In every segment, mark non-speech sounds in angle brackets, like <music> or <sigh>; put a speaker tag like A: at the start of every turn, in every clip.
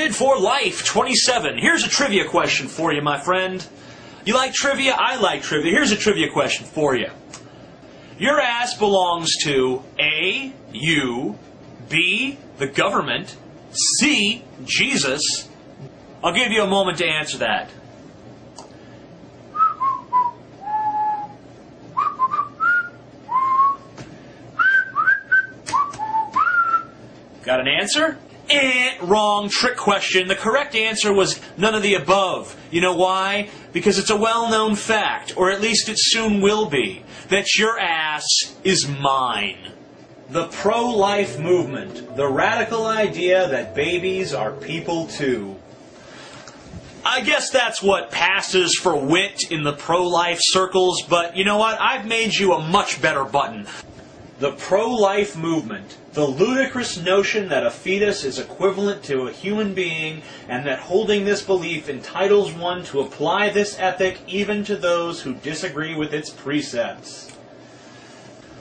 A: Grounded for Life 27. Here's a trivia question for you, my friend. You like trivia? I like trivia. Here's a trivia question for you. Your ass belongs to A. You, B. The government, C. Jesus. I'll give you a moment to answer that. Got an answer? Eh, wrong. Trick question. The correct answer was none of the above. You know why? Because it's a well-known fact, or at least it soon will be, that your ass is mine. The pro-life movement. The radical idea that babies are people too. I guess that's what passes for wit in the pro-life circles, but you know what? I've made you a much better button. The pro-life movement. The ludicrous notion that a fetus is equivalent to a human being and that holding this belief entitles one to apply this ethic even to those who disagree with its precepts.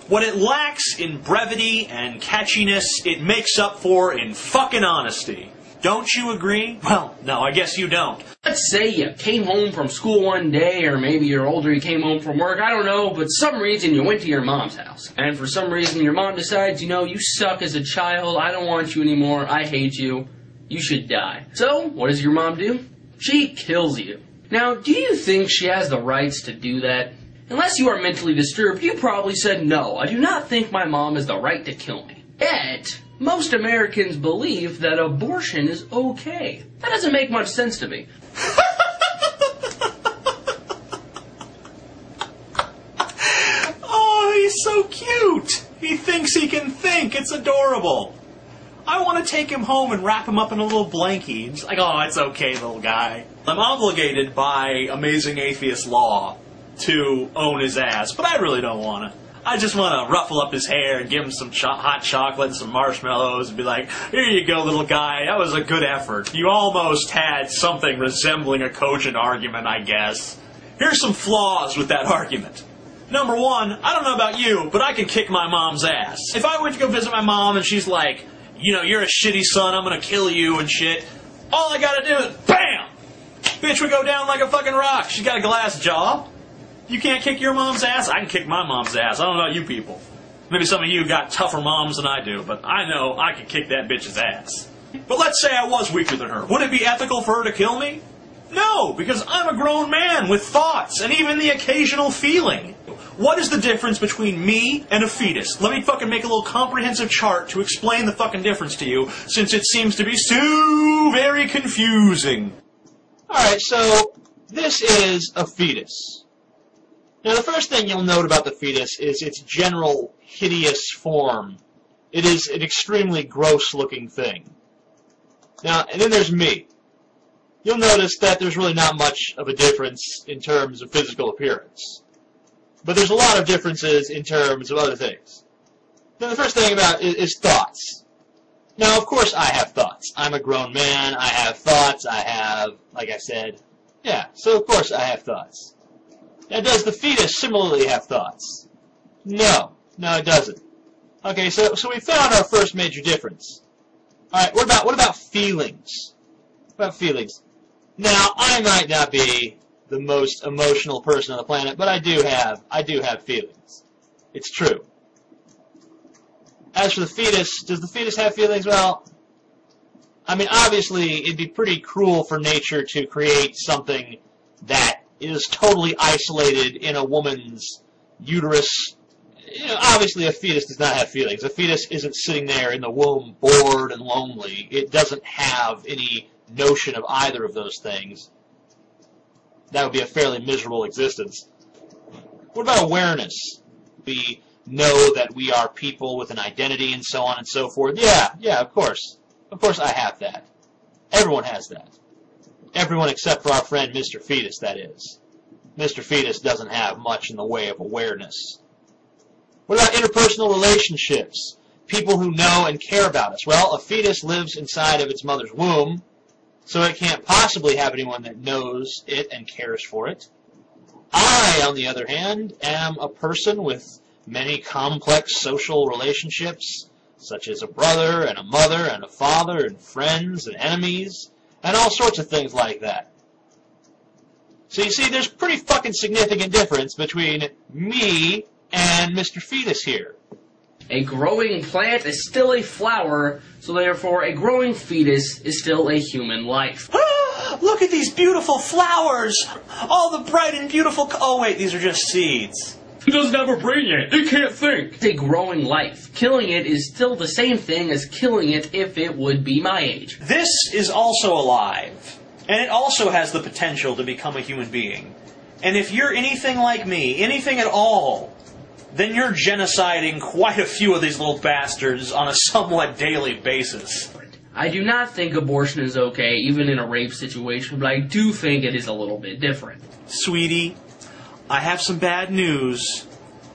A: What it lacks in brevity and catchiness, it makes up for in fucking honesty. Don't you agree? Well, no, I guess you don't.
B: Let's say you came home from school one day, or maybe you're older, you came home from work, I don't know, but some reason you went to your mom's house. And for some reason your mom decides, you know, you suck as a child, I don't want you anymore, I hate you, you should die. So, what does your mom do? She kills you. Now, do you think she has the rights to do that? Unless you are mentally disturbed, you probably said, no, I do not think my mom has the right to kill me. Yet, most Americans believe that abortion is okay. That doesn't make much sense to me. <laughs>
A: Oh, he's so cute. He thinks he can think. It's adorable. I want to take him home and wrap him up in a little blankie. Just like, oh, it's okay, little guy. I'm obligated by Amazing Atheist Law to own his ass, but I really don't want to. I just want to ruffle up his hair and give him some cho- hot chocolate and some marshmallows and be like, here you go, little guy. That was a good effort. You almost had something resembling a cogent argument, I guess. Here's some flaws with that argument. Number one, I don't know about you, but I can kick my mom's ass. If I went to go visit my mom and she's like, you know, you're a shitty son, I'm gonna kill you and shit, all I gotta do is BAM! Bitch would go down like a fucking rock. She's got a glass jaw. You can't kick your mom's ass? I can kick my mom's ass. I don't know about you people. Maybe some of you got tougher moms than I do, but I know I could kick that bitch's ass. But let's say I was weaker than her. Would it be ethical for her to kill me? No, because I'm a grown man with thoughts and even the occasional feeling. What is the difference between me and a fetus? Let me fucking make a little comprehensive chart to explain the fucking difference to you, since it seems to be so very confusing.
C: Alright, so this is a fetus. Now, the first thing you'll note about the fetus is its general hideous form. It is an extremely gross looking thing. Now, and then there's me. You'll notice that there's really not much of a difference in terms of physical appearance. But there's a lot of differences in terms of other things. Now, the first thing about is, is thoughts. Now, of course, I have thoughts. I'm a grown man. I have thoughts. I have, like I said, yeah. So of course I have thoughts. Now, does the fetus similarly have thoughts? No. No, it doesn't. Okay, so so we found our first major difference. All right, what about what about feelings? What about feelings? Now, I might not be the most emotional person on the planet, but I do have I do have feelings. It's true. As for the fetus, does the fetus have feelings? Well, I mean, obviously, it'd be pretty cruel for nature to create something that is totally isolated in a woman's uterus. You know, obviously, a fetus does not have feelings. A fetus isn't sitting there in the womb bored and lonely. It doesn't have any notion of either of those things. That would be a fairly miserable existence. What about awareness? We know that we are people with an identity and so on and so forth. Yeah, yeah, of course. Of course I have that. Everyone has that. Everyone except for our friend Mr. Fetus, that is. Mr. Fetus doesn't have much in the way of awareness. What about interpersonal relationships? People who know and care about us. Well, a fetus lives inside of its mother's womb, so it can't possibly have anyone that knows it and cares for it. I, on the other hand, am a person with many complex social relationships. such as a brother and a mother and a father and friends and enemies and all sorts of things like that. So you see, there's pretty fucking significant difference between me and Mr. Fetus here.
B: A growing plant is still a flower, so therefore a growing fetus is still a human life. <gasps>
A: Look at these beautiful flowers! All the bright and beautiful. Co- oh, wait, these are just seeds.
B: It doesn't have a brain yet. It can't think. It's a growing life. Killing it is still the same thing as killing it if it would be my age.
A: This is also alive, and it also has the potential to become a human being. And if you're anything like me, anything at all, then you're genociding quite a few of these little bastards on a somewhat daily basis.
B: I do not think abortion is okay, even in a rape situation, but I do think it is a little bit different.
A: Sweetie, I have some bad news.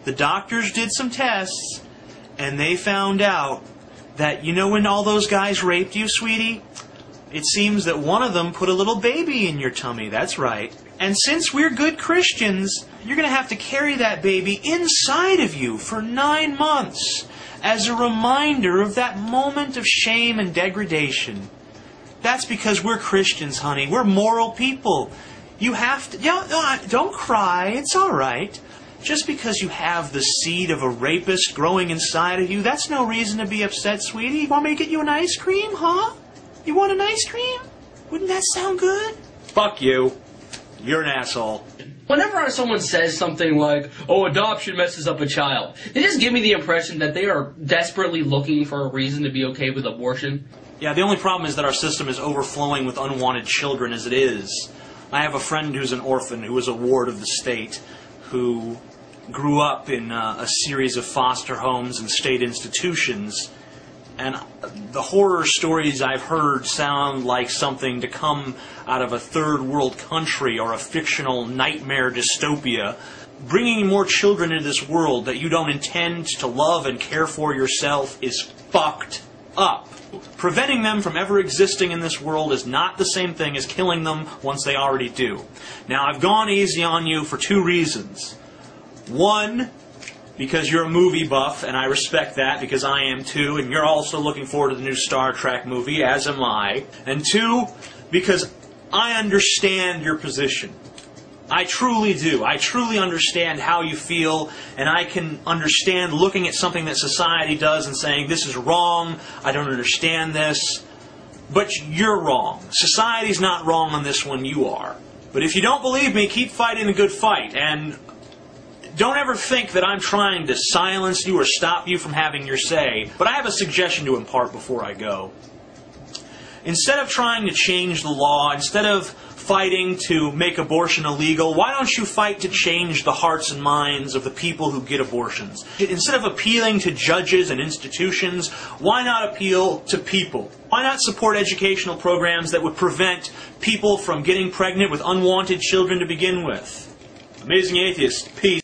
A: The doctors did some tests, and they found out that, you know, when all those guys raped you, sweetie? It seems that one of them put a little baby in your tummy. That's right. And since we're good Christians, you're going to have to carry that baby inside of you for nine months as a reminder of that moment of shame and degradation. That's because we're Christians, honey. We're moral people. You have to. Yeah, no, don't cry. It's all right. Just because you have the seed of a rapist growing inside of you, that's no reason to be upset, sweetie. You want me to get you an ice cream, huh? You want an ice cream? Wouldn't that sound good? Fuck you. You're an asshole.
B: Whenever someone says something like, oh, adoption messes up a child, they just give me the impression that they are desperately looking for a reason to be okay with abortion.
A: Yeah, the only problem is that our system is overflowing with unwanted children as it is. I have a friend who's an orphan who was a ward of the state who grew up in uh, a series of foster homes and state institutions. And the horror stories I've heard sound like something to come out of a third world country or a fictional nightmare dystopia. Bringing more children into this world that you don't intend to love and care for yourself is fucked up. Preventing them from ever existing in this world is not the same thing as killing them once they already do. Now, I've gone easy on you for two reasons. One, because you're a movie buff, and I respect that because I am too, and you're also looking forward to the new Star Trek movie, as am I. And two, because I understand your position. I truly do. I truly understand how you feel, and I can understand looking at something that society does and saying, this is wrong, I don't understand this. But you're wrong. Society's not wrong on this one, you are. But if you don't believe me, keep fighting the good fight, and don't ever think that I'm trying to silence you or stop you from having your say, but I have a suggestion to impart before I go. Instead of trying to change the law, instead of fighting to make abortion illegal, why don't you fight to change the hearts and minds of the people who get abortions? Instead of appealing to judges and institutions, why not appeal to people? Why not support educational programs that would prevent people from getting pregnant with unwanted children to begin with? Amazing Atheist, peace.